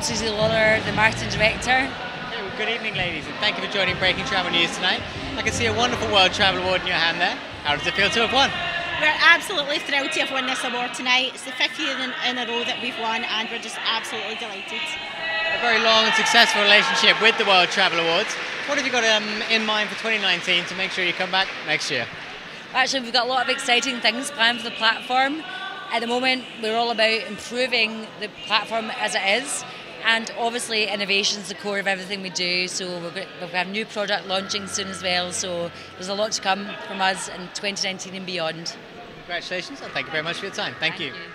Susie Lawler, the marketing director. Well, good evening, ladies, and thank you for joining Breaking Travel News tonight. I can see a wonderful World Travel Award in your hand there. How does it feel to have won? We're absolutely thrilled to have won this award tonight. It's the fifth year in, in a row that we've won, and we're just absolutely delighted. A very long and successful relationship with the World Travel Awards. What have you got um, in mind for 2019 to make sure you come back next year? Actually, we've got a lot of exciting things planned for the platform. At the moment, we're all about improving the platform as it is, and obviously, innovation is the core of everything we do. So we've got, we've new product launching soon as well. So there's a lot to come from us in 2019 and beyond. Congratulations, and thank you very much for your time. Thank, Thank you. you.